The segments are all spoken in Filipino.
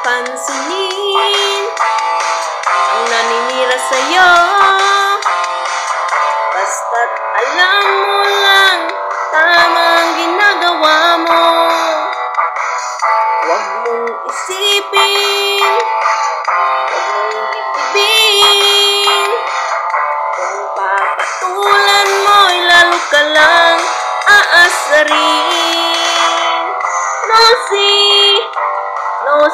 pansinin Ang naninira sa'yo. Basta't alam mo lang Tama ang ginagawa mo. Huwag mong isipin Huwag mong dibdibin Kung papatulan mo'y lalo ka lang aasarin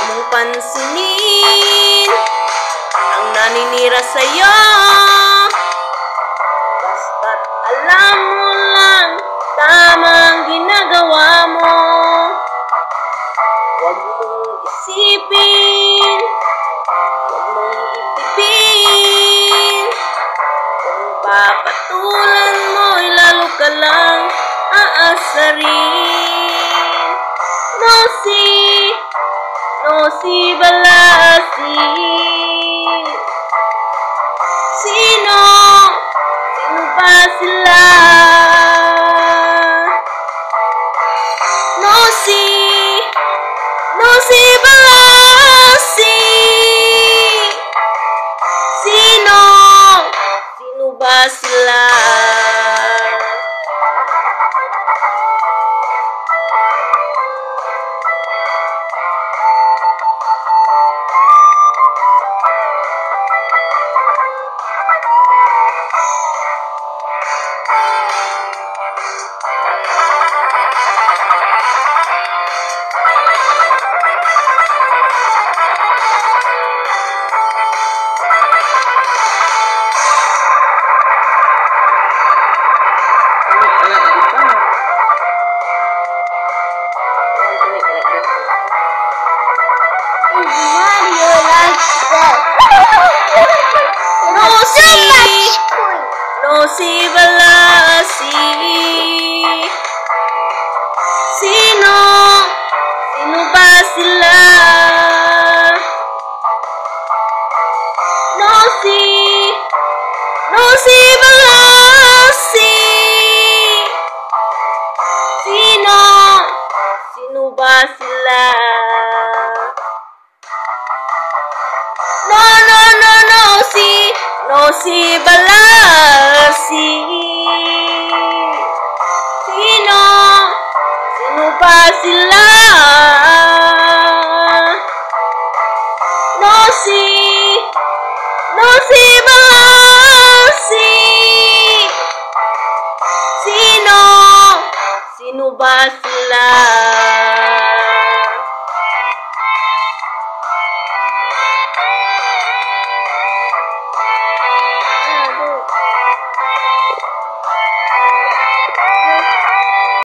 Huwag mong pansinin Ang naninira sa'yo. Basta't alam mo lang Tama ang ginagawa mo. Huwag mong isipin Huwag mong dibdibin Kung papatulan mo'y lalo ka lang aasarin posible. Si no, si no vacilar. No, si, no, si así. Si no, si no vacilar. Mario likes that. no, so. No, see, see, see, no. si Balasi Sino? Sino ba sila? No si No si Balasi Sino? Sino ba sila?